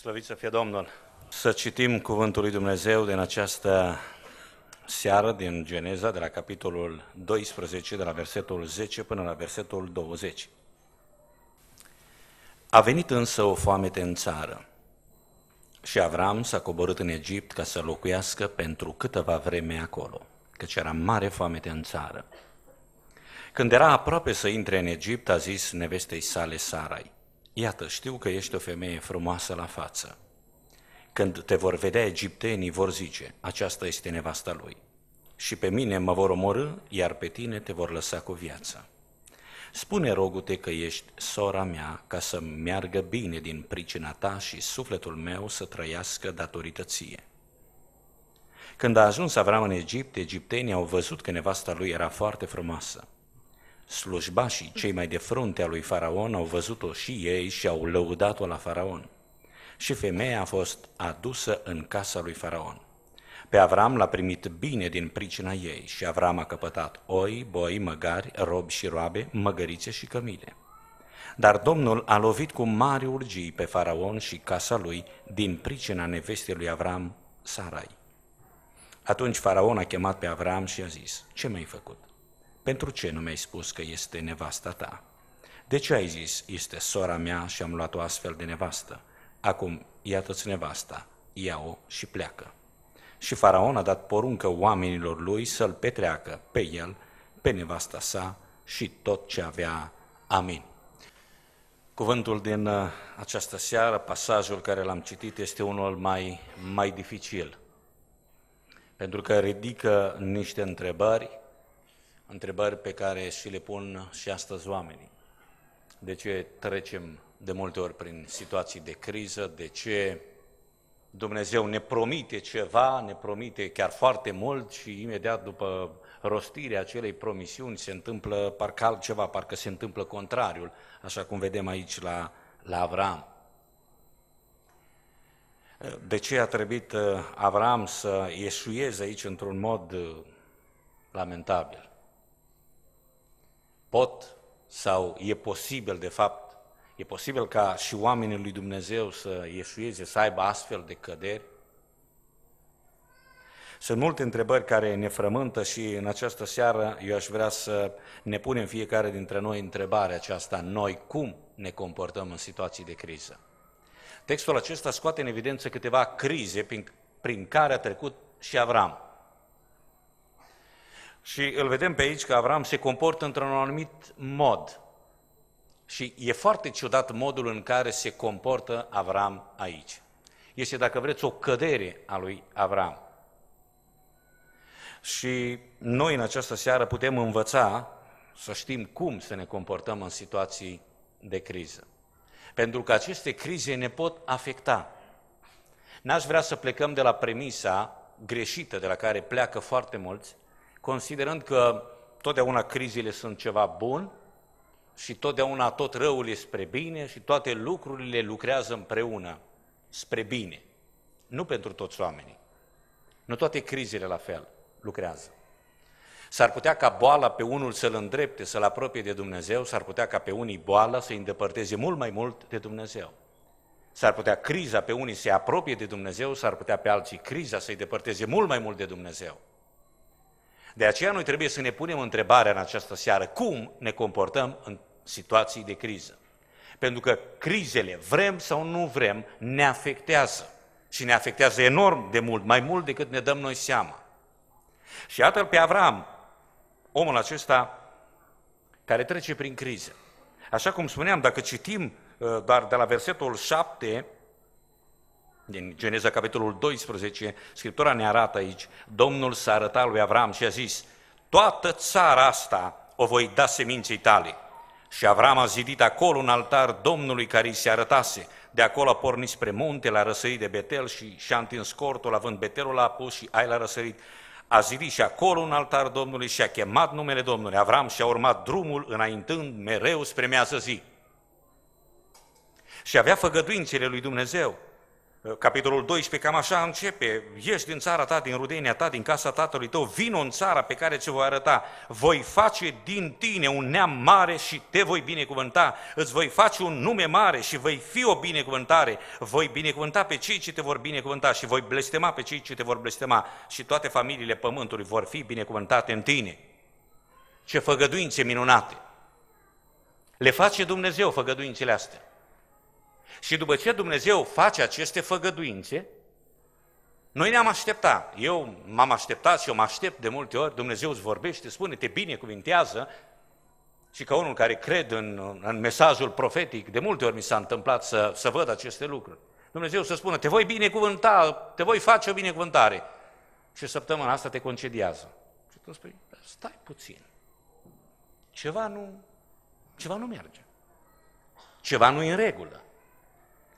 Slăvit să fie Domnul! Să citim Cuvântul lui Dumnezeu din această seară din Geneza, de la capitolul 12, de la versetul 10 până la versetul 20. A venit însă o foamete în țară și Avram s-a coborât în Egipt ca să locuiască pentru câteva vreme acolo, căci era mare foamete în țară. Când era aproape să intre în Egipt, a zis nevestei sale Sarai, Iată, știu că ești o femeie frumoasă la față. Când te vor vedea egiptenii, vor zice, aceasta este nevasta lui. Și pe mine mă vor omorâ, iar pe tine te vor lăsa cu viața. Spune, rogute, că ești sora mea, ca să meargă bine din pricina ta și sufletul meu să trăiască datorită ție. Când a ajuns Avram în Egipt, egiptenii au văzut că nevasta lui era foarte frumoasă slujbașii, cei mai de frunte a lui Faraon, au văzut-o și ei și au lăudat-o la Faraon. Și femeia a fost adusă în casa lui Faraon. Pe Avram l-a primit bine din pricina ei și Avram a căpătat oi, boi, măgari, robi și roabe, măgărițe și cămile. Dar Domnul a lovit cu mari urgii pe Faraon și casa lui din pricina nevestei lui Avram, Sarai. Atunci Faraon a chemat pe Avram și a zis, ce mi-ai făcut? Pentru ce nu mi-ai spus că este nevasta ta? De ce ai zis, este sora mea și am luat-o astfel de nevastă? Acum, iată-ți nevasta, ia-o și pleacă. Și faraon a dat poruncă oamenilor lui să-l petreacă pe el, pe nevasta sa și tot ce avea. Amin. Cuvântul din uh, această seară, pasajul care l-am citit, este unul mai, mai dificil, pentru că ridică niște întrebări întrebări pe care și le pun și astăzi oamenii. De ce trecem de multe ori prin situații de criză, de ce Dumnezeu ne promite ceva, ne promite chiar foarte mult și imediat după rostirea acelei promisiuni se întâmplă parcă altceva, parcă se întâmplă contrariul, așa cum vedem aici la, la Avram. De ce a trebuit uh, Avram să ieșuieze aici într-un mod uh, lamentabil? Pot sau e posibil, de fapt, e posibil ca și oamenii lui Dumnezeu să ieșuieze, să aibă astfel de căderi? Sunt multe întrebări care ne frământă și în această seară eu aș vrea să ne punem fiecare dintre noi întrebarea aceasta, noi cum ne comportăm în situații de criză. Textul acesta scoate în evidență câteva crize prin, prin care a trecut și Avram. Și îl vedem pe aici că Avram se comportă într-un anumit mod. Și e foarte ciudat modul în care se comportă Avram aici. Este, dacă vreți, o cădere a lui Avram. Și noi în această seară putem învăța să știm cum să ne comportăm în situații de criză. Pentru că aceste crize ne pot afecta. N-aș vrea să plecăm de la premisa greșită de la care pleacă foarte mulți, considerând că totdeauna crizele sunt ceva bun și totdeauna tot răul e spre bine și toate lucrurile lucrează împreună spre bine. Nu pentru toți oamenii. Nu toate crizele la fel lucrează. S-ar putea ca boala pe unul să-l îndrepte, să-l apropie de Dumnezeu, s-ar putea ca pe unii boala să-i îndepărteze mult mai mult de Dumnezeu. S-ar putea criza pe unii să-i apropie de Dumnezeu, s-ar putea pe alții criza să-i depărteze mult mai mult de Dumnezeu. De aceea noi trebuie să ne punem întrebarea în această seară, cum ne comportăm în situații de criză. Pentru că crizele, vrem sau nu vrem, ne afectează. Și ne afectează enorm de mult, mai mult decât ne dăm noi seama. Și iată pe Avram, omul acesta care trece prin criză. Așa cum spuneam, dacă citim uh, doar de la versetul 7 din Geneza, capitolul 12, Scriptura ne arată aici, Domnul s-a arătat lui Avram și a zis, toată țara asta o voi da seminței tale. Și Avram a zidit acolo un altar Domnului care îi se arătase. De acolo a pornit spre munte, la răsărit de Betel și și-a întins cortul, având Betelul la apus și ai la răsărit. A zidit și acolo un altar Domnului și a chemat numele Domnului. Avram și-a urmat drumul înaintând mereu spre mează zi. Și avea făgăduințele lui Dumnezeu capitolul 12, cam așa începe. Ieși din țara ta, din rudenia ta, din casa tatălui tău, vino în țara pe care ți-o voi arăta. Voi face din tine un neam mare și te voi binecuvânta. Îți voi face un nume mare și voi fi o binecuvântare. Voi binecuvânta pe cei ce te vor binecuvânta și voi blestema pe cei ce te vor blestema. Și toate familiile pământului vor fi binecuvântate în tine. Ce făgăduințe minunate! Le face Dumnezeu făgăduințele astea. Și după ce Dumnezeu face aceste făgăduințe, noi ne-am așteptat. Eu m-am așteptat și eu mă aștept de multe ori. Dumnezeu îți vorbește, spune, te binecuvintează. Și ca unul care cred în, în mesajul profetic, de multe ori mi s-a întâmplat să, să văd aceste lucruri. Dumnezeu să spună, te voi binecuvânta, te voi face o binecuvântare. Și săptămâna asta te concediază. Și tu spui, stai puțin. Ceva nu, ceva nu merge. Ceva nu e în regulă.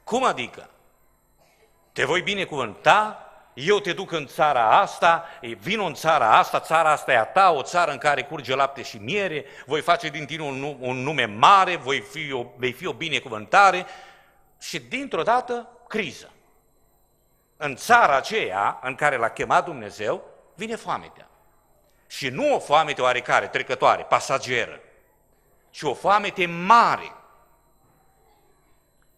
Cum adică? Te voi binecuvânta, eu te duc în țara asta, vin în țara asta, țara asta e a ta, o țară în care curge lapte și miere, voi face din tine un, un nume mare, voi fi o, vei fi o binecuvântare și dintr-o dată criză. În țara aceea în care l-a chemat Dumnezeu, vine foametea. Și nu o foamete oarecare, trecătoare, pasageră, ci o foamete mare,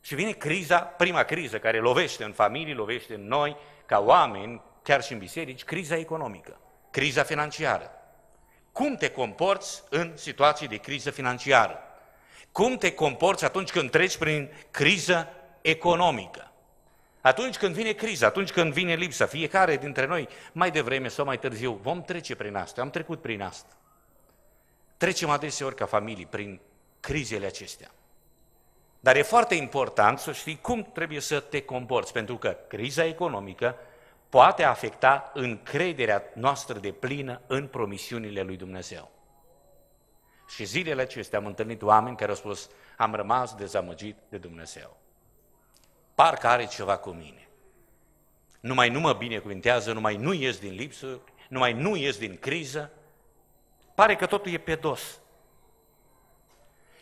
și vine criza, prima criză care lovește în familii, lovește în noi, ca oameni, chiar și în biserici, criza economică, criza financiară. Cum te comporți în situații de criză financiară? Cum te comporți atunci când treci prin criză economică? Atunci când vine criza, atunci când vine lipsa, fiecare dintre noi, mai devreme sau mai târziu, vom trece prin asta. Am trecut prin asta. Trecem adeseori ca familii prin crizele acestea. Dar e foarte important să știi cum trebuie să te comporți, pentru că criza economică poate afecta încrederea noastră de plină în promisiunile lui Dumnezeu. Și zilele acestea am întâlnit oameni care au spus, am rămas dezamăgit de Dumnezeu. Parcă are ceva cu mine. Numai nu mă binecuvintează, numai nu ies din lipsă, numai nu ies din criză. Pare că totul e pe dos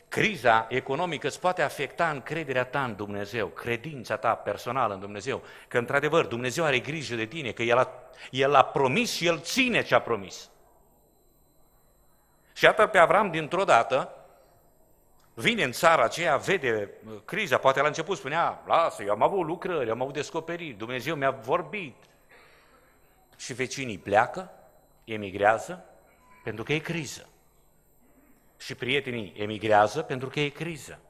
criza economică îți poate afecta încrederea ta în Dumnezeu, credința ta personală în Dumnezeu, că într-adevăr Dumnezeu are grijă de tine, că El a, El a promis și El ține ce a promis. Și iată pe Avram dintr-o dată, vine în țara aceea, vede uh, criza, poate la început spunea, lasă, eu am avut lucrări, am avut descoperiri, Dumnezeu mi-a vorbit. Și vecinii pleacă, emigrează, pentru că e criză și prietenii emigrează pentru că e criză.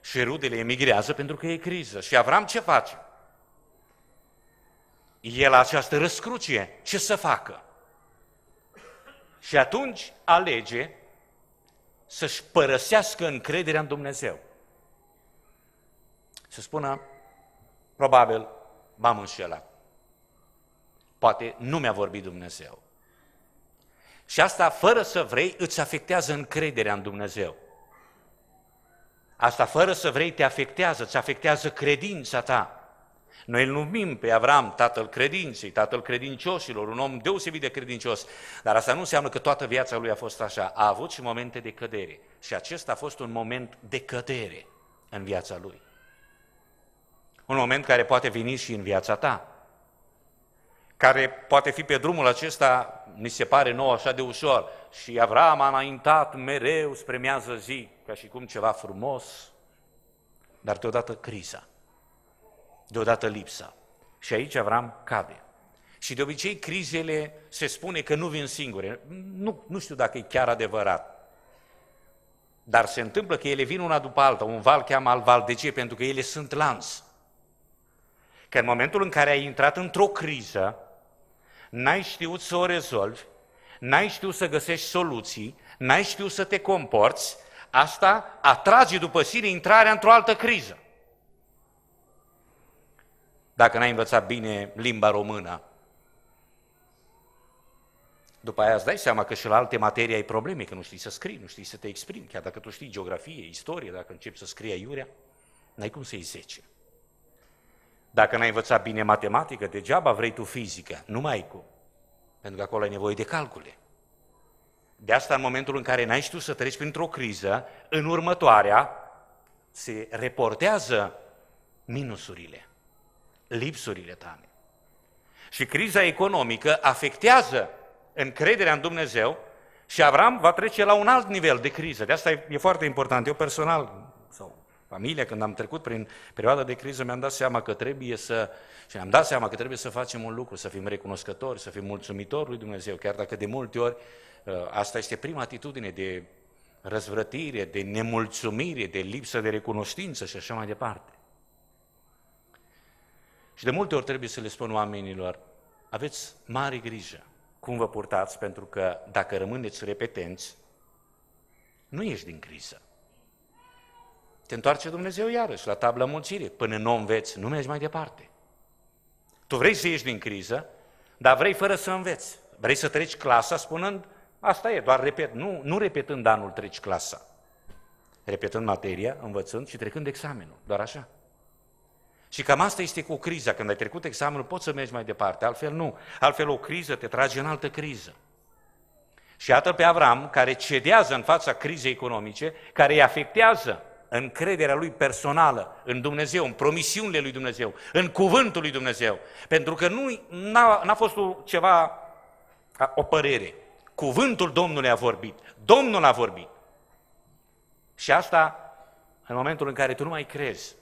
Și rudele emigrează pentru că e criză. Și Avram ce face? El această răscrucie, ce să facă? Și atunci alege să-și părăsească încrederea în Dumnezeu. Să spună, probabil m-am înșelat. Poate nu mi-a vorbit Dumnezeu. Și asta, fără să vrei, îți afectează încrederea în Dumnezeu. Asta, fără să vrei, te afectează, îți afectează credința ta. Noi îl numim pe Avram tatăl credinței, tatăl credincioșilor, un om deosebit de credincios, dar asta nu înseamnă că toată viața lui a fost așa. A avut și momente de cădere și acesta a fost un moment de cădere în viața lui. Un moment care poate veni și în viața ta care poate fi pe drumul acesta, mi se pare nou așa de ușor. Și Avram a înaintat mereu spre miază zi, ca și cum ceva frumos, dar deodată criza, deodată lipsa. Și aici Avram cade. Și de obicei crizele se spune că nu vin singure. Nu, nu știu dacă e chiar adevărat. Dar se întâmplă că ele vin una după alta. Un val cheamă alt val. De ce? Pentru că ele sunt lanț. Că în momentul în care ai intrat într-o criză, n-ai știut să o rezolvi, n-ai știut să găsești soluții, n-ai știut să te comporți, asta atrage după sine intrarea într-o altă criză. Dacă n-ai învățat bine limba română, după aia îți dai seama că și la alte materii ai probleme, că nu știi să scrii, nu știi să te exprimi, chiar dacă tu știi geografie, istorie, dacă începi să scrii aiurea, n-ai cum să iei 10. Dacă n-ai învățat bine matematică, degeaba vrei tu fizică. Nu mai ai cum. Pentru că acolo ai nevoie de calcule. De asta, în momentul în care n-ai știut să treci printr-o criză, în următoarea se reportează minusurile. lipsurile tale. Și criza economică afectează încrederea în Dumnezeu și Avram va trece la un alt nivel de criză. De asta e, e foarte important. Eu personal, sau familia, când am trecut prin perioada de criză, mi-am dat seama că trebuie să, și am dat seama că trebuie să facem un lucru, să fim recunoscători, să fim mulțumitori lui Dumnezeu, chiar dacă de multe ori uh, asta este prima atitudine de răzvrătire, de nemulțumire, de lipsă de recunoștință și așa mai departe. Și de multe ori trebuie să le spun oamenilor, aveți mare grijă cum vă purtați, pentru că dacă rămâneți repetenți, nu ești din criză. Te întoarce Dumnezeu iarăși la tabla mulțirii. Până nu înveți, nu mergi mai departe. Tu vrei să ieși din criză, dar vrei fără să înveți. Vrei să treci clasa spunând, asta e, doar repet. Nu, nu repetând anul treci clasa. Repetând materia, învățând și trecând examenul. Doar așa. Și cam asta este cu criza. Când ai trecut examenul, poți să mergi mai departe, altfel nu. Altfel o criză te trage în altă criză. Și iată pe Avram, care cedează în fața crizei economice, care îi afectează încrederea lui personală în Dumnezeu, în promisiunile lui Dumnezeu, în cuvântul lui Dumnezeu. Pentru că nu n-a, n-a fost o, ceva, o părere. Cuvântul Domnului a vorbit. Domnul a vorbit. Și asta în momentul în care tu nu mai crezi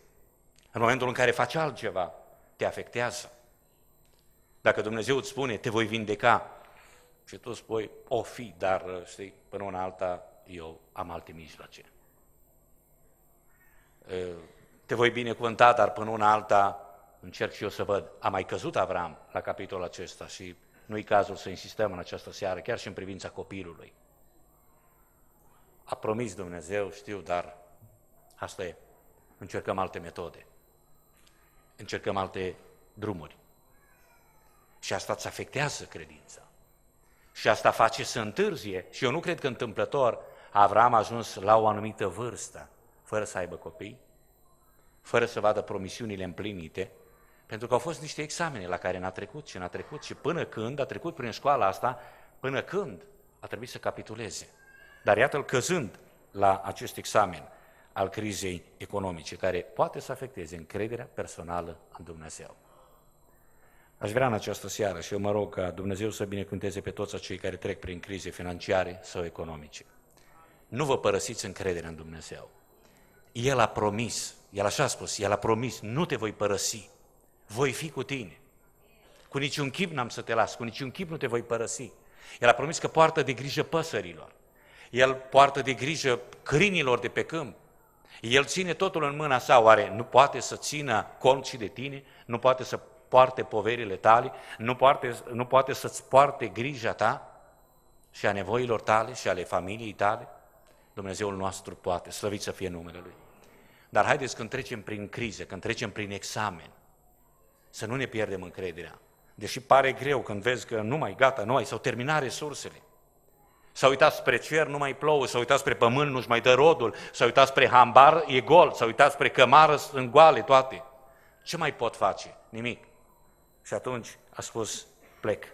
în momentul în care faci altceva, te afectează. Dacă Dumnezeu îți spune, te voi vindeca, și tu spui, o fi, dar, știi, până una alta, eu am alte mijloace. Te voi binecuvânta, dar până una alta încerc și eu să văd. A mai căzut Avram la capitolul acesta și nu-i cazul să insistăm în această seară, chiar și în privința copilului. A promis Dumnezeu, știu, dar asta e. Încercăm alte metode încercăm alte drumuri. Și asta îți afectează credința. Și asta face să întârzie. Și eu nu cred că întâmplător Avram a ajuns la o anumită vârstă, fără să aibă copii, fără să vadă promisiunile împlinite, pentru că au fost niște examene la care n-a trecut și n-a trecut și până când a trecut prin școala asta, până când a trebuit să capituleze. Dar iată-l căzând la acest examen al crizei economice, care poate să afecteze încrederea personală în Dumnezeu. Aș vrea în această seară și eu mă rog ca Dumnezeu să binecuvânteze pe toți acei care trec prin crize financiare sau economice. Nu vă părăsiți încrederea în Dumnezeu. El a promis, El așa a spus, El a promis, nu te voi părăsi, voi fi cu tine. Cu niciun chip n-am să te las, cu niciun chip nu te voi părăsi. El a promis că poartă de grijă păsărilor. El poartă de grijă câinilor de pe câmp. El ține totul în mâna sa, oare nu poate să țină cont și de tine? Nu poate să poarte poverile tale? Nu poate, nu poate să-ți poarte grija ta și a nevoilor tale și ale familiei tale? Dumnezeul nostru poate, slăvit să fie numele Lui. Dar haideți când trecem prin crize, când trecem prin examen, să nu ne pierdem încrederea. Deși pare greu când vezi că nu mai gata, nu mai, s-au terminat resursele. S-a uitat spre cer, nu mai plouă, s-a uitat spre pământ, nu-și mai dă rodul, s-a uitat spre hambar, e gol, s-a uitat spre cămară, sunt goale toate. Ce mai pot face? Nimic. Și atunci a spus, plec.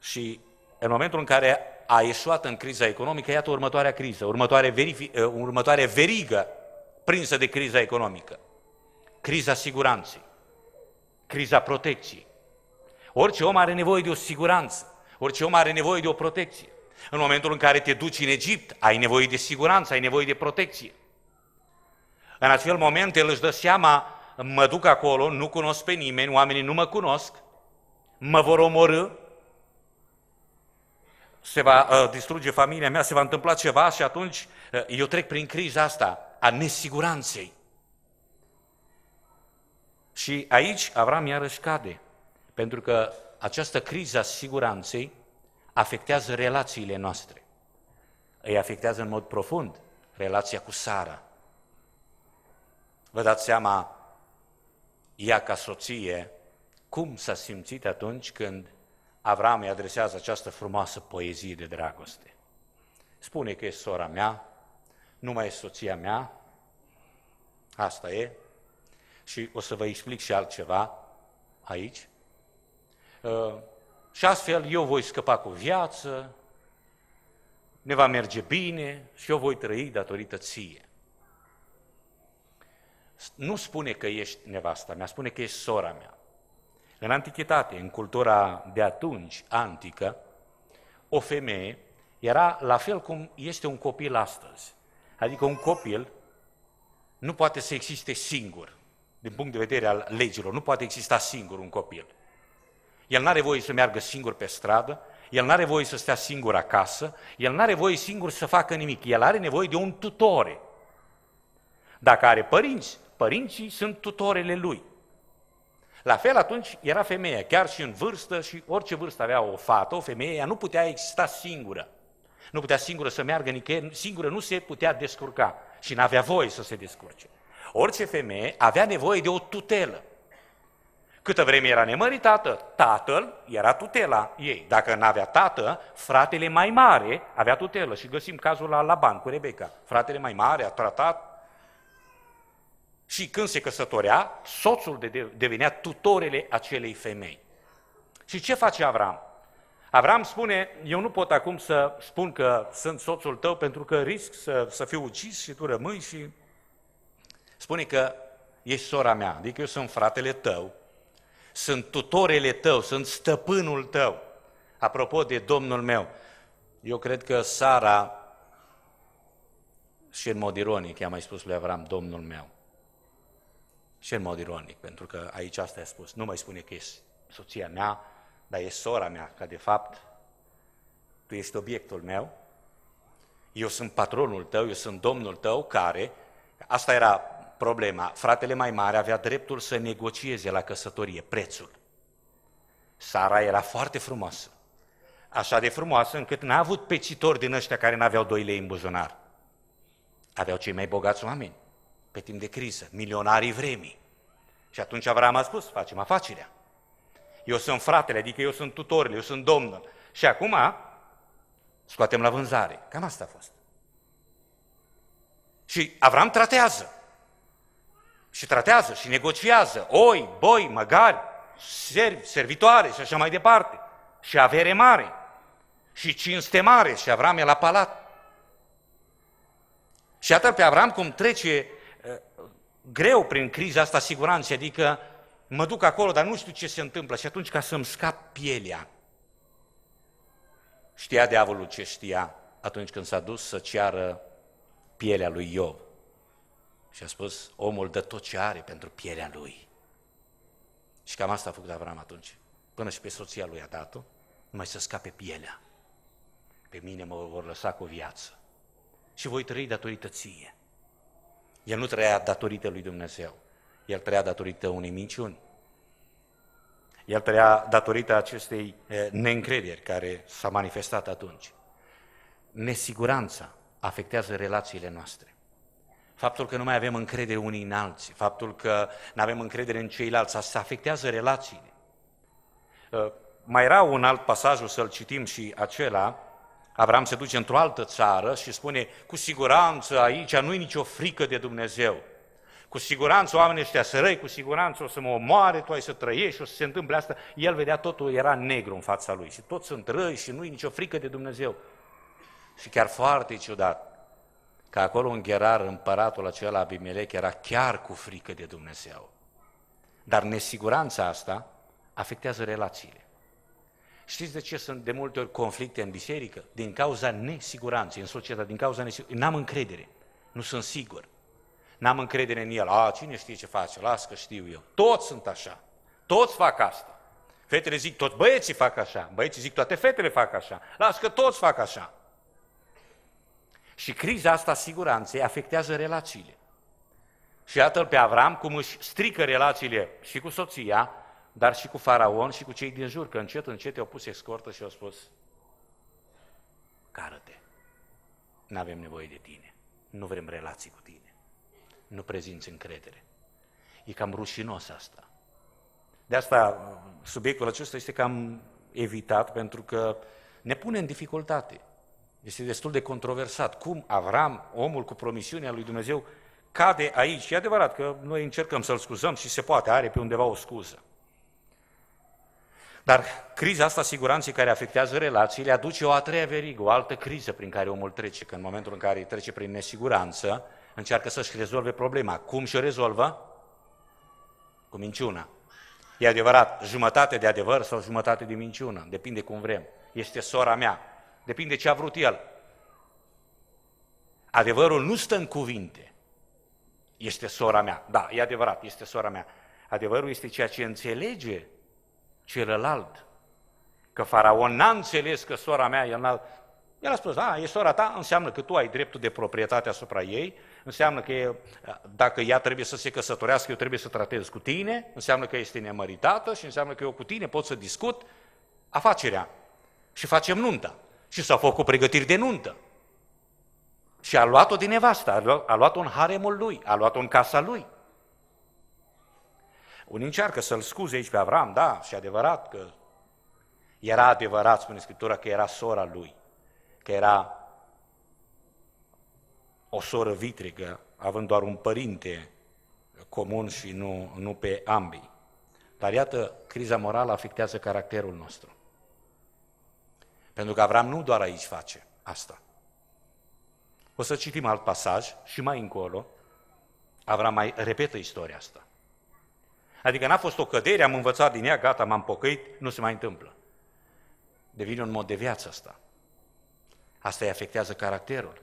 Și în momentul în care a ieșuat în criza economică, iată următoarea criză, următoare, verifi, uh, următoare verigă prinsă de criza economică. Criza siguranței, criza protecției. Orice om are nevoie de o siguranță. Orice om are nevoie de o protecție. În momentul în care te duci în Egipt, ai nevoie de siguranță, ai nevoie de protecție. În acel moment el își dă seama, mă duc acolo, nu cunosc pe nimeni, oamenii nu mă cunosc, mă vor omorâ, se va uh, distruge familia mea, se va întâmpla ceva și atunci uh, eu trec prin criza asta a nesiguranței. Și aici Avram iarăși cade, pentru că această criză a siguranței afectează relațiile noastre. Îi afectează în mod profund relația cu Sara. Vă dați seama, ea ca soție, cum s-a simțit atunci când Avram îi adresează această frumoasă poezie de dragoste. Spune că e sora mea, nu mai e soția mea, asta e, și o să vă explic și altceva aici. Uh, și astfel eu voi scăpa cu viață, ne va merge bine și eu voi trăi datorită ție. nu spune că ești nevasta mea, spune că ești sora mea. În antichitate, în cultura de atunci, antică, o femeie era la fel cum este un copil astăzi. Adică un copil nu poate să existe singur, din punct de vedere al legilor, nu poate exista singur un copil. El nu are voie să meargă singur pe stradă, el nu are voie să stea singur acasă, el nu are voie singur să facă nimic, el are nevoie de un tutore. Dacă are părinți, părinții sunt tutorele lui. La fel atunci era femeia, chiar și în vârstă și orice vârstă avea o fată, o femeie, ea nu putea exista singură. Nu putea singură să meargă nicăieri, singură nu se putea descurca și n-avea voie să se descurce. Orice femeie avea nevoie de o tutelă. Câtă vreme era nemăritată, tatăl era tutela ei. Dacă n-avea tată, fratele mai mare avea tutelă. Și găsim cazul la Laban cu Rebecca. Fratele mai mare a tratat și când se căsătorea, soțul devenea tutorele acelei femei. Și ce face Avram? Avram spune, eu nu pot acum să spun că sunt soțul tău pentru că risc să, să fiu ucis și tu rămâi și... Spune că ești sora mea, adică eu sunt fratele tău, sunt tutorele tău, sunt stăpânul tău. Apropo de Domnul meu, eu cred că Sara, și în mod ironic, i-a mai spus lui Avram, Domnul meu. Și în mod ironic, pentru că aici asta a spus, nu mai spune că e soția mea, dar e sora mea, că de fapt tu ești obiectul meu, eu sunt patronul tău, eu sunt domnul tău care, asta era problema, fratele mai mare avea dreptul să negocieze la căsătorie prețul. Sara era foarte frumoasă, așa de frumoasă încât n-a avut pecitori din ăștia care n-aveau doi lei în buzunar. Aveau cei mai bogați oameni pe timp de criză, milionarii vremii. Și atunci Avram a spus, facem afacerea. Eu sunt fratele, adică eu sunt tutorul, eu sunt domnul. Și acum scoatem la vânzare. Cam asta a fost. Și Avram tratează. Și tratează și negociază oi, boi, măgari, servi, servitoare și așa mai departe. Și avere mare. Și cinste mare. Și Avram e la palat. Și atât pe Avram cum trece greu prin criza asta siguranței, adică mă duc acolo, dar nu știu ce se întâmplă. Și atunci, ca să-mi scap pielea, știa diavolul ce știa atunci când s-a dus să ceară pielea lui Iov. Și a spus, omul dă tot ce are pentru pielea lui. Și cam asta a făcut Avram atunci. Până și pe soția lui a dat-o, numai să scape pielea. Pe mine mă vor lăsa cu viață. Și voi trăi datorită ție. El nu trăia datorită lui Dumnezeu. El trăia datorită unei minciuni. El trăia datorită acestei neîncrederi care s-a manifestat atunci. Nesiguranța afectează relațiile noastre. Faptul că nu mai avem încredere unii în alții, faptul că nu avem încredere în ceilalți, asta afectează relațiile. Mai era un alt pasaj, o să-l citim și acela, Avram se duce într-o altă țară și spune, cu siguranță aici nu e nicio frică de Dumnezeu. Cu siguranță oamenii ăștia sărăi, cu siguranță o să mă omoare, tu ai să trăiești, o să se întâmple asta. El vedea totul era negru în fața lui și toți sunt răi și nu e nicio frică de Dumnezeu. Și chiar foarte ciudat, că acolo în Gherar, împăratul acela Abimelech era chiar cu frică de Dumnezeu. Dar nesiguranța asta afectează relațiile. Știți de ce sunt de multe ori conflicte în biserică? Din cauza nesiguranței în societate, din cauza nesiguranței. N-am încredere, nu sunt sigur. N-am încredere în el. A, cine știe ce face? Las că știu eu. Toți sunt așa. Toți fac asta. Fetele zic, toți băieții fac așa. Băieții zic, toate fetele fac așa. Las că toți fac așa. Și criza asta siguranței afectează relațiile. Și iată pe Avram cum își strică relațiile și cu soția, dar și cu faraon și cu cei din jur, că încet, încet i-au pus escortă și au spus, cară-te, nu avem nevoie de tine, nu vrem relații cu tine, nu prezinți încredere. E cam rușinos asta. De asta subiectul acesta este cam evitat, pentru că ne pune în dificultate. Este destul de controversat. Cum Avram, omul cu promisiunea lui Dumnezeu, cade aici. E adevărat că noi încercăm să-l scuzăm și se poate, are pe undeva o scuză. Dar criza asta siguranței care afectează relațiile aduce o a treia verigă, o altă criză prin care omul trece, că în momentul în care trece prin nesiguranță, încearcă să-și rezolve problema. Cum și-o rezolvă? Cu minciuna. E adevărat, jumătate de adevăr sau jumătate de minciună, depinde cum vrem. Este sora mea, depinde ce a vrut el. Adevărul nu stă în cuvinte. Este sora mea. Da, e adevărat, este sora mea. Adevărul este ceea ce înțelege celălalt. Că faraon n-a înțeles că sora mea, el, n-a... el a spus, a, e sora ta, înseamnă că tu ai dreptul de proprietate asupra ei, înseamnă că e, dacă ea trebuie să se căsătorească, eu trebuie să tratez cu tine, înseamnă că este nemăritată și înseamnă că eu cu tine pot să discut afacerea. Și facem nunta. Și s-au făcut pregătiri de nuntă. Și a luat-o din nevastă, a, luat, a luat-o în haremul lui, a luat-o în casa lui. Unii încearcă să-l scuze aici pe Avram, da, și adevărat că era adevărat, spune Scriptura, că era sora lui, că era o soră vitregă, având doar un părinte comun și nu, nu pe ambii. Dar iată, criza morală afectează caracterul nostru. Pentru că Avram nu doar aici face asta. O să citim alt pasaj și mai încolo, Avram mai repetă istoria asta. Adică n-a fost o cădere, am învățat din ea, gata, m-am pocăit, nu se mai întâmplă. Devine un mod de viață asta. Asta îi afectează caracterul.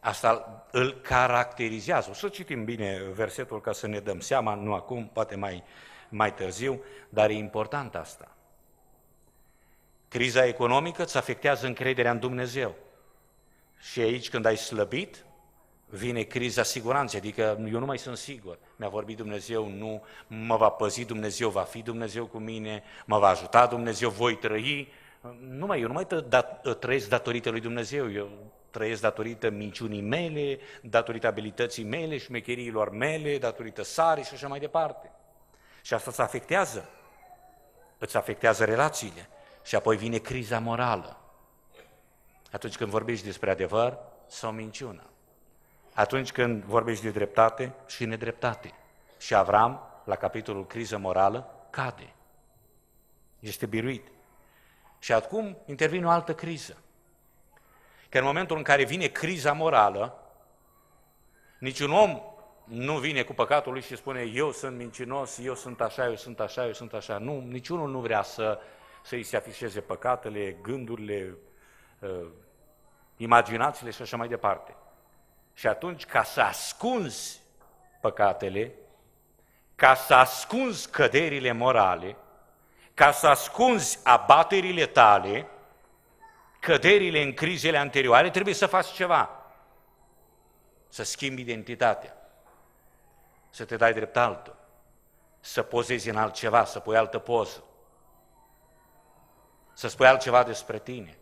Asta îl caracterizează. O să citim bine versetul ca să ne dăm seama, nu acum, poate mai, mai târziu, dar e important asta. Criza economică îți afectează încrederea în Dumnezeu. Și aici, când ai slăbit, vine criza siguranței, adică eu nu mai sunt sigur. Mi-a vorbit Dumnezeu, nu mă va păzi Dumnezeu, va fi Dumnezeu cu mine, mă va ajuta Dumnezeu, voi trăi. Nu mai, eu nu mai trăiesc datorită lui Dumnezeu, eu trăiesc datorită minciunii mele, datorită abilității mele, șmecheriilor mele, datorită sarii și așa mai departe. Și asta îți afectează. Îți afectează relațiile. Și apoi vine criza morală. Atunci când vorbești despre adevăr sau minciună. Atunci când vorbești de dreptate și nedreptate. Și Avram, la capitolul criză morală, cade. Este biruit. Și acum intervine o altă criză. Că în momentul în care vine criza morală, niciun om nu vine cu păcatul lui și spune eu sunt mincinos, eu sunt așa, eu sunt așa, eu sunt așa. Nu, niciunul nu vrea să, să-i se afișeze păcatele, gândurile, uh, imaginațiile și așa mai departe. Și atunci, ca să ascunzi păcatele, ca să ascunzi căderile morale, ca să ascunzi abaterile tale, căderile în crizele anterioare, trebuie să faci ceva. Să schimbi identitatea, să te dai drept altul, să pozezi în altceva, să pui altă poză, să spui altceva despre tine.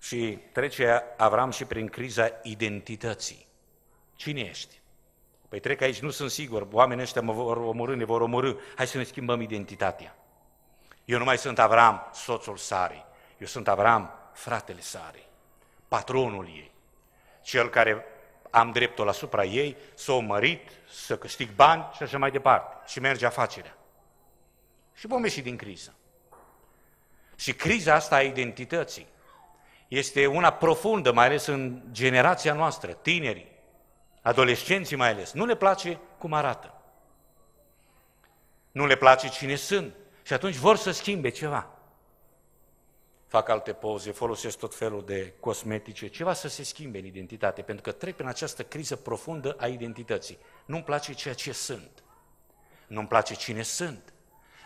Și trece Avram și prin criza identității. Cine ești? Păi trec aici, nu sunt sigur, oamenii ăștia mă vor omorâ, ne vor omorâ, hai să ne schimbăm identitatea. Eu nu mai sunt Avram, soțul Sarii. Eu sunt Avram, fratele Sarei, patronul ei, cel care am dreptul asupra ei să o mărit, să câștig bani și așa mai departe. Și merge afacerea. Și vom ieși din criză. Și criza asta a identității este una profundă, mai ales în generația noastră, tinerii, adolescenții mai ales. Nu le place cum arată. Nu le place cine sunt. Și atunci vor să schimbe ceva fac alte poze, folosesc tot felul de cosmetice, ceva să se schimbe în identitate, pentru că trec prin această criză profundă a identității. Nu-mi place ceea ce sunt. Nu-mi place cine sunt.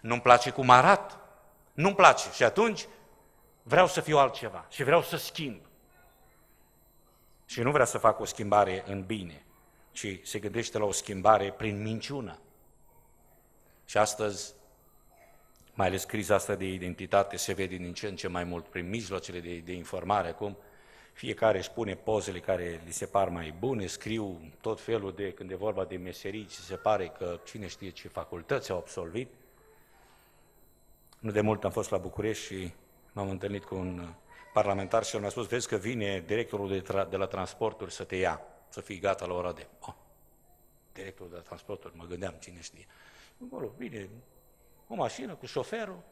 Nu-mi place cum arat. Nu-mi place. Și atunci vreau să fiu altceva și vreau să schimb. Și nu vrea să fac o schimbare în bine, ci se gândește la o schimbare prin minciună. Și astăzi mai ales criza asta de identitate se vede din ce în ce mai mult prin mijloacele de, de informare acum. Fiecare își pune pozele care li se par mai bune, scriu tot felul de, când e vorba de meserii, se pare că cine știe ce facultăți au absolvit. Nu de mult am fost la București și m-am întâlnit cu un parlamentar și el mi-a spus, vezi că vine directorul de, tra- de la transporturi să te ia, să fii gata la ora de... Oh, directorul de la transporturi, mă gândeam, cine știe. Acolo, vine o mașină cu șoferul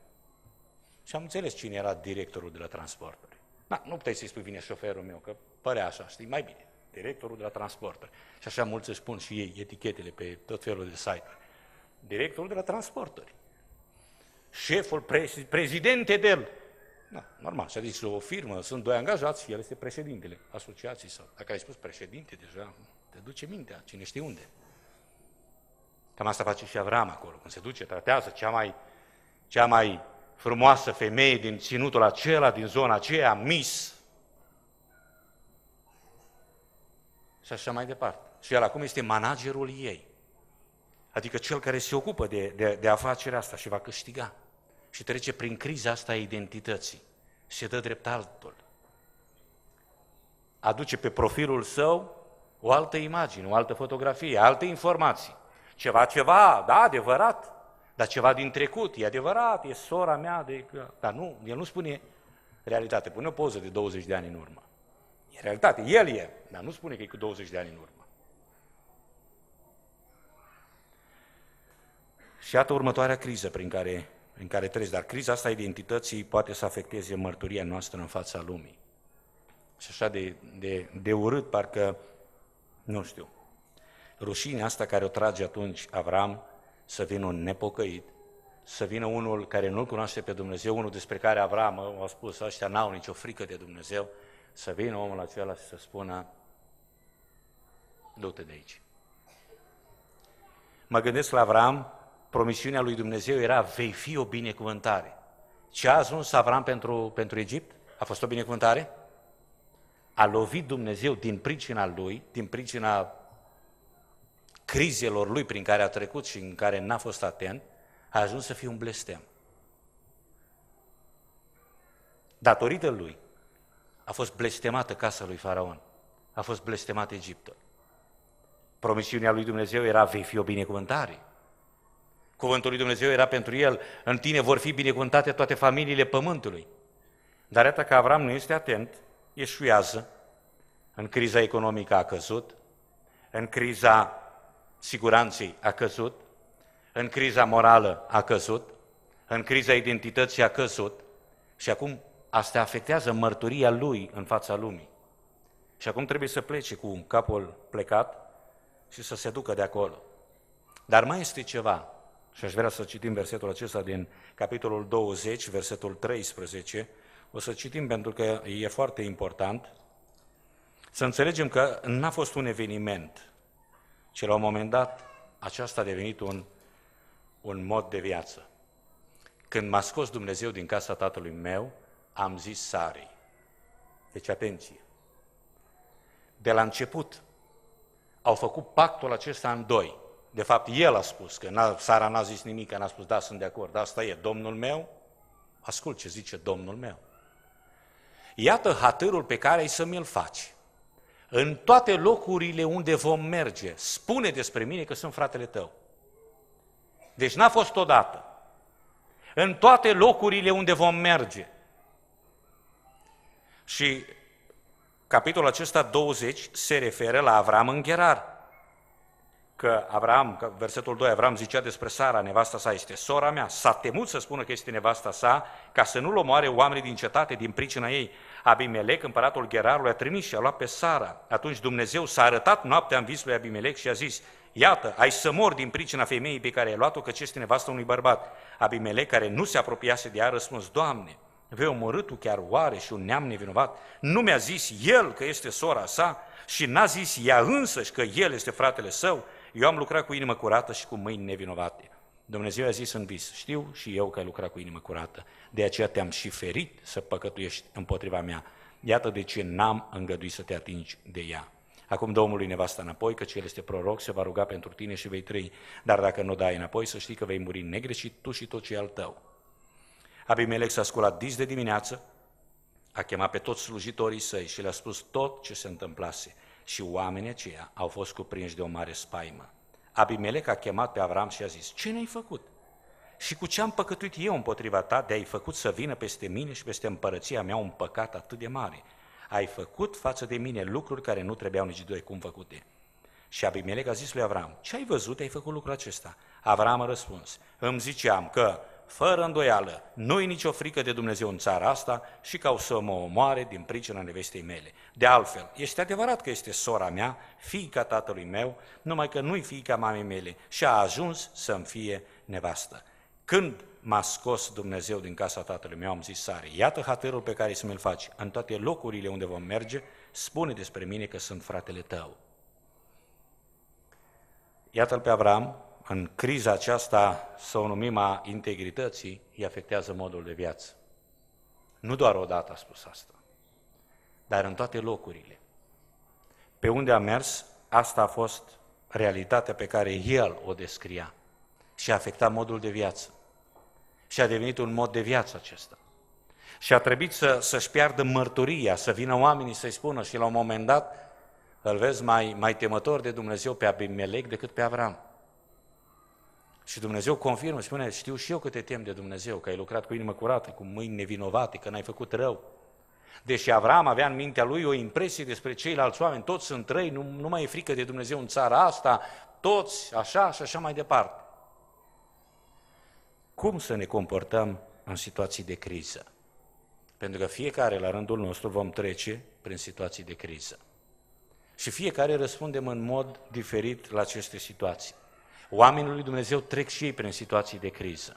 și am înțeles cine era directorul de la transporturi. Na, nu puteai să-i spui, vine șoferul meu, că părea așa, știi, mai bine. directorul de la transporturi. Și așa mulți își pun și ei etichetele pe tot felul de site-uri. Directorul de la transporturi. Șeful, pre- prezidente de el. Da, normal, și-a zis o firmă, sunt doi angajați și el este președintele asociației sau. Dacă ai spus președinte, deja te duce mintea, cine știe unde. Cam asta face și Avram acolo, când se duce, tratează cea mai, cea mai frumoasă femeie din ținutul acela, din zona aceea, Miss. Și așa mai departe. Și el acum este managerul ei. Adică cel care se ocupă de, de, de afacerea asta și va câștiga. Și trece prin criza asta a identității. Se dă drept altul. Aduce pe profilul său o altă imagine, o altă fotografie, alte informații. Ceva, ceva, da, adevărat, dar ceva din trecut, e adevărat, e sora mea, de... dar nu, el nu spune realitate, pune o poză de 20 de ani în urmă. E realitate, el e, dar nu spune că e cu 20 de ani în urmă. Și iată următoarea criză prin care, prin care treci, dar criza asta a identității poate să afecteze mărturia noastră în fața lumii. Și așa de, de, de urât, parcă, nu știu, rușinea asta care o trage atunci Avram, să vină un nepocăit, să vină unul care nu-L cunoaște pe Dumnezeu, unul despre care Avram a spus, ăștia n-au nicio frică de Dumnezeu, să vină omul acela și să spună, du-te de aici. Mă gândesc la Avram, promisiunea lui Dumnezeu era, vei fi o binecuvântare. Ce a ajuns Avram pentru, pentru Egipt? A fost o binecuvântare? A lovit Dumnezeu din pricina lui, din pricina crizelor lui prin care a trecut și în care n-a fost atent, a ajuns să fie un blestem. Datorită lui a fost blestemată casa lui Faraon, a fost blestemat Egiptul. Promisiunea lui Dumnezeu era, vei fi o binecuvântare. Cuvântul lui Dumnezeu era pentru el, în tine vor fi binecuvântate toate familiile pământului. Dar iată că Avram nu este atent, ieșuiază, în criza economică a căzut, în criza siguranței a căzut, în criza morală a căzut, în criza identității a căzut și acum asta afectează mărturia lui în fața lumii. Și acum trebuie să plece cu capul plecat și să se ducă de acolo. Dar mai este ceva, și aș vrea să citim versetul acesta din capitolul 20, versetul 13, o să citim pentru că e foarte important, să înțelegem că n-a fost un eveniment, ci la un moment dat aceasta a devenit un, un mod de viață. Când m-a scos Dumnezeu din casa tatălui meu, am zis Sarii. Deci atenție. De la început au făcut pactul acesta în doi. De fapt, el a spus, că n-a, Sara n-a zis nimic, n-a spus, da, sunt de acord, asta e, Domnul meu, ascult ce zice Domnul meu. Iată hatărul pe care ai să mi-l faci în toate locurile unde vom merge, spune despre mine că sunt fratele tău. Deci n-a fost odată. În toate locurile unde vom merge. Și capitolul acesta 20 se referă la Avram în Gherar. Că Avram, că versetul 2, Avram zicea despre Sara, nevasta sa este sora mea, s-a temut să spună că este nevasta sa, ca să nu-l omoare oamenii din cetate din pricina ei. Abimelec, împăratul Gerarului, a trimis și a luat pe Sara. Atunci Dumnezeu s-a arătat noaptea în vis lui Abimelec și a zis, iată, ai să mor din pricina femeii pe care ai luat-o, că este nevastă unui bărbat. Abimelec, care nu se apropiase de ea, a răspuns, Doamne, vei omorâ tu chiar oare și un neam nevinovat? Nu mi-a zis el că este sora sa și n-a zis ea însăși că el este fratele său? Eu am lucrat cu inimă curată și cu mâini nevinovate. Dumnezeu a zis în vis, știu și eu că ai lucrat cu inimă curată, de aceea te-am și ferit să păcătuiești împotriva mea. Iată de ce n-am îngăduit să te atingi de ea. Acum Domnului nevasta înapoi, că el este proroc, se va ruga pentru tine și vei trăi. Dar dacă nu dai înapoi, să știi că vei muri negreșit tu și tot ce e al tău. Abimelec s-a sculat dis de dimineață, a chemat pe toți slujitorii săi și le-a spus tot ce se întâmplase. Și oamenii aceia au fost cuprinși de o mare spaimă. Abimelec a chemat pe Avram și a zis, ce ne-ai făcut? Și cu ce am păcătuit eu împotriva ta de ai făcut să vină peste mine și peste împărăția mea un păcat atât de mare? Ai făcut față de mine lucruri care nu trebuiau nici doi cum făcute. Și Abimelec a zis lui Avram, ce ai văzut, ai făcut lucrul acesta? Avram a răspuns, îmi ziceam că fără îndoială, nu-i nicio frică de Dumnezeu în țara asta și ca o să mă omoare din pricina nevestei mele. De altfel, este adevărat că este sora mea, fiica tatălui meu, numai că nu-i fiica mamei mele și a ajuns să-mi fie nevastă. Când m-a scos Dumnezeu din casa tatălui meu, am zis Sare, iată hatărul pe care să mi-l faci. În toate locurile unde vom merge, spune despre mine că sunt fratele tău. Iată-l pe Avram, în criza aceasta, să o numim a integrității, îi afectează modul de viață. Nu doar o dată a spus asta, dar în toate locurile. Pe unde a mers, asta a fost realitatea pe care el o descria și a afectat modul de viață. Și a devenit un mod de viață acesta. Și a trebuit să, să-și piardă mărturia, să vină oamenii să-i spună și la un moment dat îl vezi mai, mai temător de Dumnezeu pe Abimelec decât pe Avram. Și Dumnezeu confirmă, spune, știu și eu că te tem de Dumnezeu, că ai lucrat cu inimă curată, cu mâini nevinovate, că n-ai făcut rău. Deși Avram avea în mintea lui o impresie despre ceilalți oameni, toți sunt răi, nu, nu mai e frică de Dumnezeu în țara asta, toți așa și așa mai departe. Cum să ne comportăm în situații de criză? Pentru că fiecare la rândul nostru vom trece prin situații de criză. Și fiecare răspundem în mod diferit la aceste situații. Oamenii lui Dumnezeu trec și ei prin situații de criză.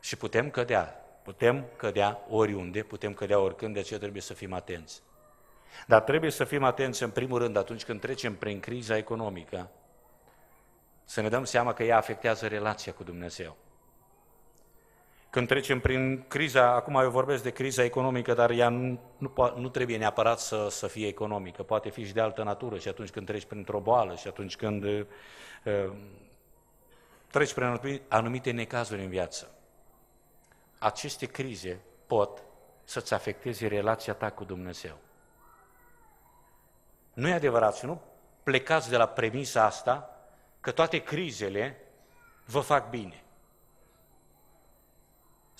Și putem cădea, putem cădea oriunde, putem cădea oricând, de aceea trebuie să fim atenți. Dar trebuie să fim atenți în primul rând atunci când trecem prin criza economică, să ne dăm seama că ea afectează relația cu Dumnezeu. Când trecem prin criza, acum eu vorbesc de criza economică, dar ea nu, nu, nu trebuie neapărat să, să fie economică, poate fi și de altă natură și atunci când treci printr-o boală și atunci când uh, treci prin anumite necazuri în viață. Aceste crize pot să-ți afecteze relația ta cu Dumnezeu. Nu e adevărat și nu plecați de la premisa asta că toate crizele vă fac bine.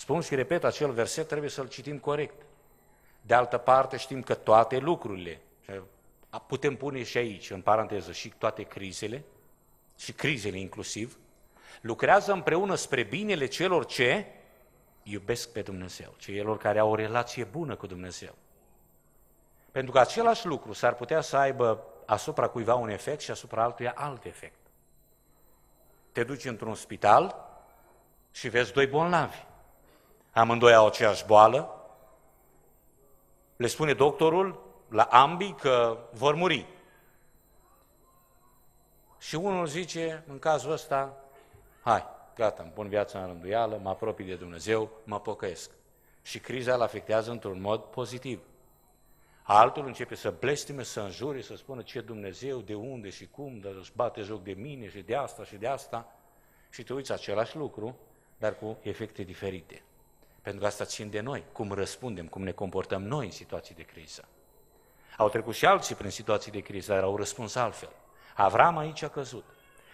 Spun și repet, acel verset trebuie să-l citim corect. De altă parte știm că toate lucrurile, putem pune și aici, în paranteză, și toate crizele, și crizele inclusiv, lucrează împreună spre binele celor ce iubesc pe Dumnezeu, celor care au o relație bună cu Dumnezeu. Pentru că același lucru s-ar putea să aibă asupra cuiva un efect și asupra altuia alt efect. Te duci într-un spital și vezi doi bolnavi. Amândoi au aceeași boală. Le spune doctorul la ambii că vor muri. Și unul zice, în cazul ăsta, hai, gata, îmi pun viața în rânduială, mă apropii de Dumnezeu, mă pocăiesc. Și criza îl afectează într-un mod pozitiv. Altul începe să blestime, să înjure, să spună ce Dumnezeu, de unde și cum, dar își bate joc de mine și de asta și de asta. Și te uiți același lucru, dar cu efecte diferite. Pentru că asta țin de noi, cum răspundem, cum ne comportăm noi în situații de criză. Au trecut și alții prin situații de criză, dar au răspuns altfel. Avram aici a căzut.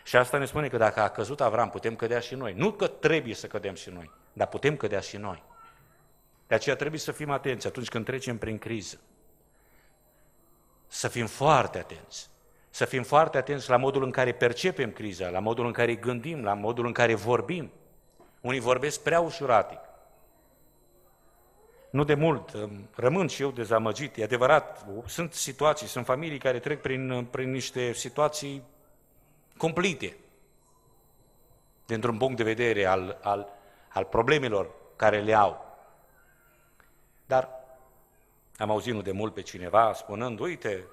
Și asta ne spune că dacă a căzut Avram, putem cădea și noi. Nu că trebuie să cădem și noi, dar putem cădea și noi. De aceea trebuie să fim atenți atunci când trecem prin criză. Să fim foarte atenți. Să fim foarte atenți la modul în care percepem criza, la modul în care gândim, la modul în care vorbim. Unii vorbesc prea ușuratic. Nu de mult, rămân și eu dezamăgit, e adevărat, sunt situații, sunt familii care trec prin, prin niște situații complete, dintr-un punct de vedere al, al, al problemelor care le au. Dar am auzit nu de mult pe cineva spunând, uite,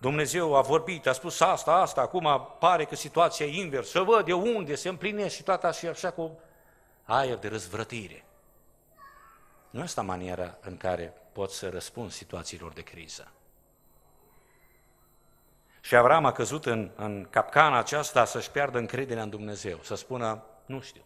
Dumnezeu a vorbit, a spus asta, asta, acum pare că situația e invers, să văd de unde se împlinește și toată așa, așa cu aer de răzvrătire. Nu este maniera în care pot să răspund situațiilor de criză. Și Avram a căzut în, în capcana aceasta să-și piardă încrederea în Dumnezeu, să spună, nu știu.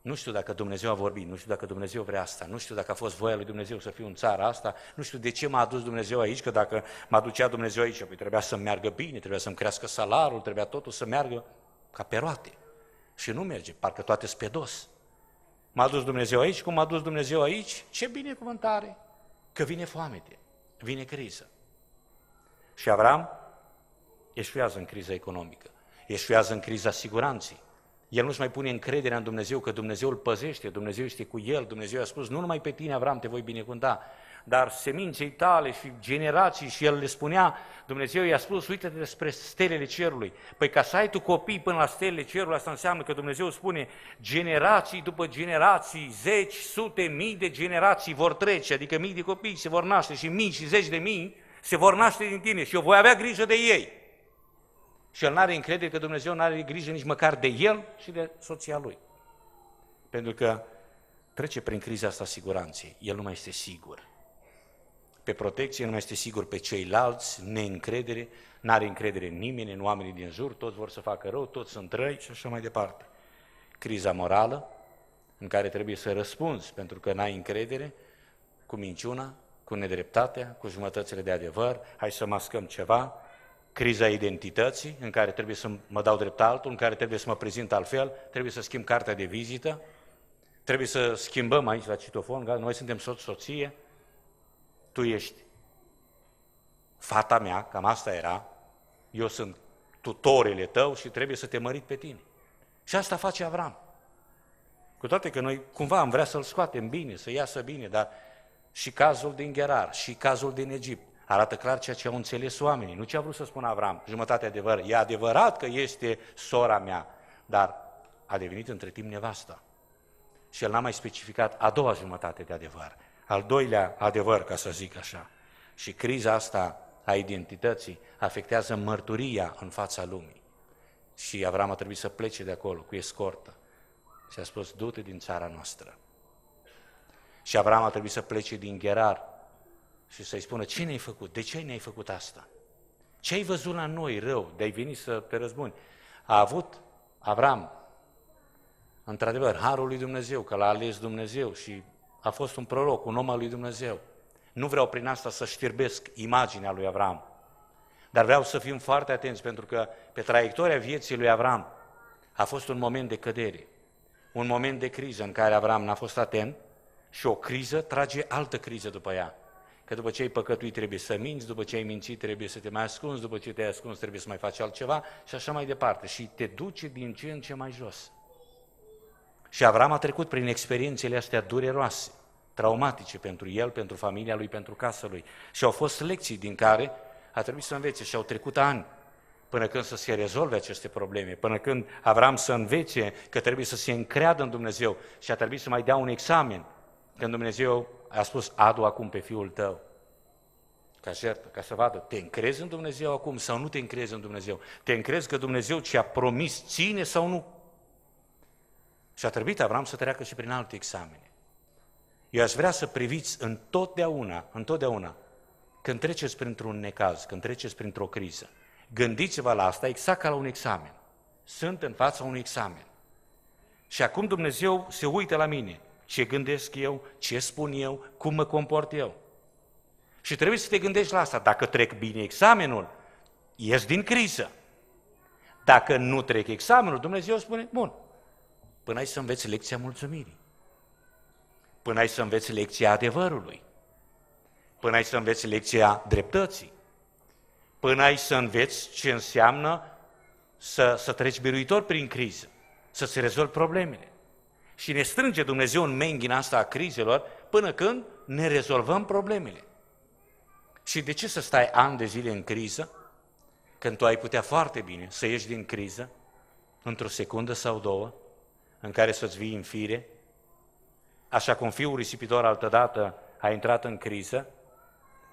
Nu știu dacă Dumnezeu a vorbit, nu știu dacă Dumnezeu vrea asta, nu știu dacă a fost voia lui Dumnezeu să fiu în țara asta, nu știu de ce m-a adus Dumnezeu aici, că dacă m-a ducea Dumnezeu aici, păi trebuia să meargă bine, trebuia să-mi crească salarul, trebuia totul să meargă ca pe roate. Și nu merge, parcă toate sunt pe dos. M-a dus Dumnezeu aici, cum m-a dus Dumnezeu aici, ce binecuvântare! Că vine foamete, vine criză. Și Avram eșuează în criza economică, eșuează în criza siguranței, El nu-și mai pune încrederea în Dumnezeu că Dumnezeu îl păzește, Dumnezeu este cu el, Dumnezeu a spus, nu numai pe tine, Avram, te voi binecuvânta, dar seminței tale și generații și el le spunea, Dumnezeu i-a spus, uite-te despre stelele cerului. Păi ca să ai tu copii până la stelele cerului, asta înseamnă că Dumnezeu spune, generații după generații, zeci, sute, mii de generații vor trece, adică mii de copii se vor naște și mii și zeci de mii se vor naște din tine și eu voi avea grijă de ei. Și el nu are încredere că Dumnezeu nu are grijă nici măcar de el și de soția lui. Pentru că trece prin criza asta siguranței. El nu mai este sigur. Pe protecție nu mai este sigur pe ceilalți, neîncredere, nu are încredere în nimeni, în oamenii din jur, toți vor să facă rău, toți sunt răi și așa mai departe. Criza morală, în care trebuie să răspunzi pentru că n-ai încredere, cu minciuna, cu nedreptatea, cu jumătățile de adevăr, hai să mascăm ceva, criza identității, în care trebuie să mă dau drept altul, în care trebuie să mă prezint altfel, trebuie să schimb cartea de vizită, trebuie să schimbăm aici la citofon, noi suntem soț-soție, tu ești fata mea, cam asta era, eu sunt tutorele tău și trebuie să te mărit pe tine. Și asta face Avram. Cu toate că noi cumva am vrea să-l scoatem bine, să iasă bine, dar și cazul din Gerar, și cazul din Egipt, arată clar ceea ce au înțeles oamenii, nu ce a vrut să spună Avram, jumătate adevăr. E adevărat că este sora mea, dar a devenit între timp nevasta. Și el n-a mai specificat a doua jumătate de adevăr, al doilea adevăr, ca să zic așa. Și criza asta a identității afectează mărturia în fața lumii. Și Avram a trebuit să plece de acolo cu escortă. Și a spus, du-te din țara noastră. Și Avram a trebuit să plece din Gerar și să-i spună, ce ne-ai făcut? De ce ne-ai făcut asta? Ce ai văzut la noi rău de ai venit să te răzbuni? A avut Avram, într-adevăr, harul lui Dumnezeu, că l-a ales Dumnezeu și a fost un proroc, un om al lui Dumnezeu. Nu vreau prin asta să știrbesc imaginea lui Avram, dar vreau să fim foarte atenți, pentru că pe traiectoria vieții lui Avram a fost un moment de cădere, un moment de criză în care Avram n-a fost atent și o criză trage altă criză după ea. Că după ce ai păcătuit trebuie să minți, după ce ai mințit trebuie să te mai ascunzi, după ce te-ai ascuns trebuie să mai faci altceva și așa mai departe. Și te duce din ce în ce mai jos. Și Avram a trecut prin experiențele astea dureroase, traumatice pentru el, pentru familia lui, pentru casa lui. Și au fost lecții din care a trebuit să învețe și au trecut ani până când să se rezolve aceste probleme, până când Avram să învețe că trebuie să se încreadă în Dumnezeu și a trebuit să mai dea un examen când Dumnezeu a spus, adu acum pe fiul tău ca jertfă, ca să vadă, te încrezi în Dumnezeu acum sau nu te încrezi în Dumnezeu? Te încrezi că Dumnezeu ce-a promis ține sau nu? Și a trebuit Avram să treacă și prin alte examene. Eu aș vrea să priviți întotdeauna, întotdeauna, când treceți printr-un necaz, când treceți printr-o criză, gândiți-vă la asta exact ca la un examen. Sunt în fața unui examen. Și acum Dumnezeu se uită la mine ce gândesc eu, ce spun eu, cum mă comport eu. Și trebuie să te gândești la asta. Dacă trec bine examenul, ies din criză. Dacă nu trec examenul, Dumnezeu spune, bun, până ai să înveți lecția mulțumirii, până ai să înveți lecția adevărului, până ai să înveți lecția dreptății, până ai să înveți ce înseamnă să, să treci biruitor prin criză, să se rezolvi problemele. Și ne strânge Dumnezeu în menghina asta a crizelor până când ne rezolvăm problemele. Și de ce să stai ani de zile în criză, când tu ai putea foarte bine să ieși din criză, într-o secundă sau două, în care să-ți vii în fire, așa cum fiul risipitor altădată a intrat în criză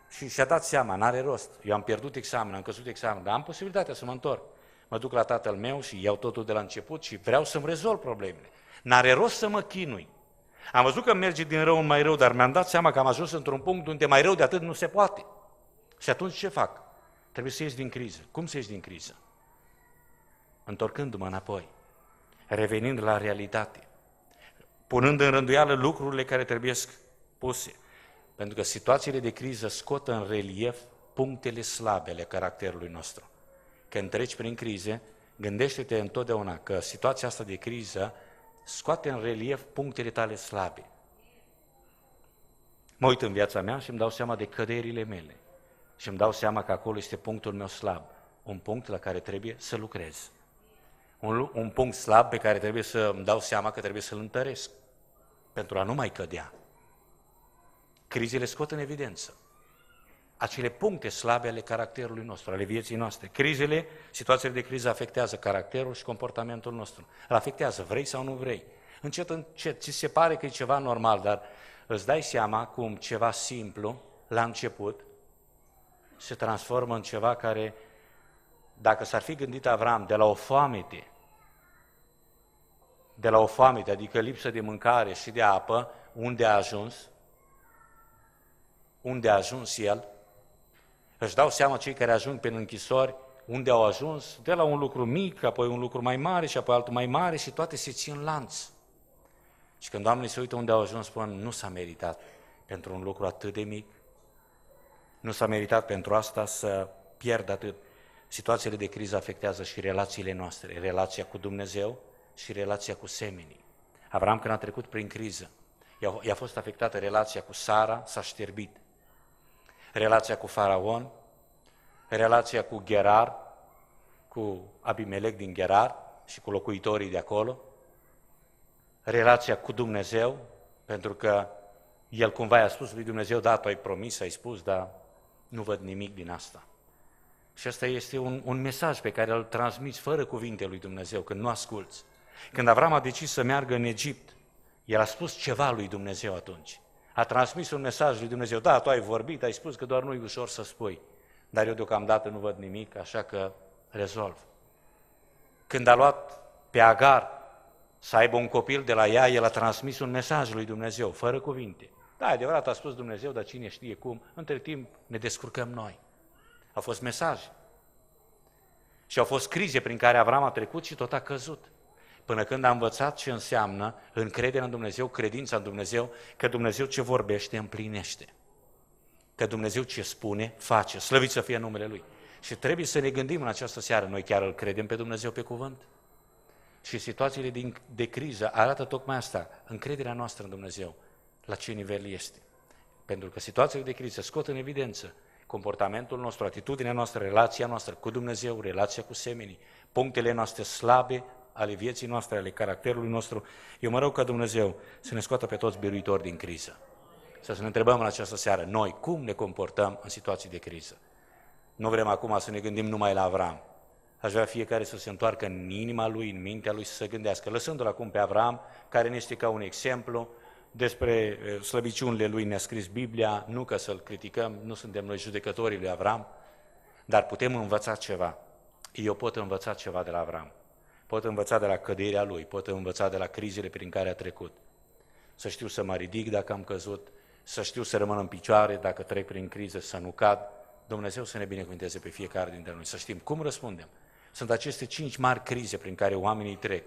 și și-a dat seama, n-are rost, eu am pierdut examen, am căzut examen, dar am posibilitatea să mă întorc. Mă duc la tatăl meu și iau totul de la început și vreau să-mi rezolv problemele. N-are rost să mă chinui. Am văzut că merge din rău în mai rău, dar mi-am dat seama că am ajuns într-un punct unde mai rău de atât nu se poate. Și atunci ce fac? Trebuie să ieși din criză. Cum să ieși din criză? Întorcându-mă înapoi, revenind la realitate, punând în rânduială lucrurile care trebuie puse. Pentru că situațiile de criză scot în relief punctele slabe ale caracterului nostru. Când treci prin crize, gândește-te întotdeauna că situația asta de criză scoate în relief punctele tale slabe. Mă uit în viața mea și îmi dau seama de căderile mele și îmi dau seama că acolo este punctul meu slab, un punct la care trebuie să lucrez, un, un punct slab pe care trebuie să îmi dau seama că trebuie să-l întăresc pentru a nu mai cădea. Crizele scot în evidență acele puncte slabe ale caracterului nostru, ale vieții noastre. Crizele, situațiile de criză afectează caracterul și comportamentul nostru. Îl afectează, vrei sau nu vrei. Încet, încet, ți se pare că e ceva normal, dar îți dai seama cum ceva simplu, la început, se transformă în ceva care, dacă s-ar fi gândit Avram de la o foamete, de la o foamete, adică lipsă de mâncare și de apă, unde a ajuns? Unde a ajuns el? Își dau seama cei care ajung pe închisori unde au ajuns, de la un lucru mic, apoi un lucru mai mare și apoi altul mai mare și toate se țin lanț. Și când oamenii se uită unde au ajuns, spun, nu s-a meritat pentru un lucru atât de mic, nu s-a meritat pentru asta să pierd atât. Situațiile de criză afectează și relațiile noastre, relația cu Dumnezeu și relația cu semenii. Avram când a trecut prin criză, i-a fost afectată relația cu Sara, s-a șterbit relația cu Faraon, relația cu Gerar, cu Abimelec din Gerar și cu locuitorii de acolo, relația cu Dumnezeu, pentru că el cumva i-a spus lui Dumnezeu, da, tu ai promis, ai spus, dar nu văd nimic din asta. Și asta este un, un mesaj pe care îl transmiți fără cuvinte lui Dumnezeu, când nu asculți. Când Avram a decis să meargă în Egipt, el a spus ceva lui Dumnezeu atunci a transmis un mesaj lui Dumnezeu. Da, tu ai vorbit, ai spus că doar nu e ușor să spui, dar eu deocamdată nu văd nimic, așa că rezolv. Când a luat pe Agar să aibă un copil de la ea, el a transmis un mesaj lui Dumnezeu, fără cuvinte. Da, adevărat a spus Dumnezeu, dar cine știe cum, între timp ne descurcăm noi. Au fost mesaje. Și au fost crize prin care Avram a trecut și tot a căzut până când a învățat ce înseamnă încrederea în Dumnezeu, credința în Dumnezeu, că Dumnezeu ce vorbește împlinește. Că Dumnezeu ce spune, face. Slăvit să fie numele Lui. Și trebuie să ne gândim în această seară, noi chiar îl credem pe Dumnezeu pe cuvânt? Și situațiile din, de criză arată tocmai asta, încrederea noastră în Dumnezeu, la ce nivel este. Pentru că situațiile de criză scot în evidență comportamentul nostru, atitudinea noastră, relația noastră cu Dumnezeu, relația cu semenii, punctele noastre slabe ale vieții noastre, ale caracterului nostru. Eu mă rog ca Dumnezeu să ne scoată pe toți biruitori din criză. Să ne întrebăm în această seară, noi, cum ne comportăm în situații de criză. Nu vrem acum să ne gândim numai la Avram. Aș vrea fiecare să se întoarcă în inima lui, în mintea lui, să se gândească, lăsându-l acum pe Avram, care ne este ca un exemplu, despre slăbiciunile lui ne-a scris Biblia, nu ca să-l criticăm, nu suntem noi judecătorii lui Avram, dar putem învăța ceva. Eu pot învăța ceva de la Avram pot învăța de la căderea lui, pot învăța de la crizele prin care a trecut. Să știu să mă ridic dacă am căzut, să știu să rămân în picioare dacă trec prin criză, să nu cad. Dumnezeu să ne binecuvânteze pe fiecare dintre noi, să știm cum răspundem. Sunt aceste cinci mari crize prin care oamenii trec.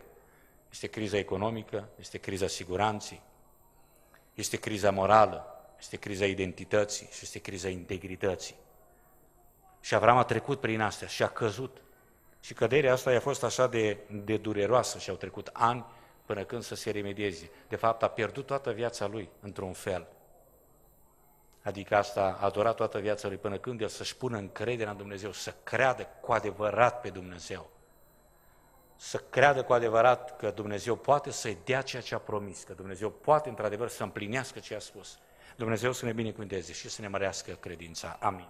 Este criza economică, este criza siguranței, este criza morală, este criza identității și este criza integrității. Și Avram a trecut prin astea și a căzut. Și căderea asta a fost așa de, de dureroasă și au trecut ani până când să se remedieze. De fapt, a pierdut toată viața lui, într-un fel. Adică asta a durat toată viața lui până când el să-și pună încrederea în Dumnezeu, să creadă cu adevărat pe Dumnezeu. Să creadă cu adevărat că Dumnezeu poate să-i dea ceea ce a promis, că Dumnezeu poate într-adevăr să împlinească ce a spus. Dumnezeu să ne binecuvânteze și să ne mărească credința. Amin.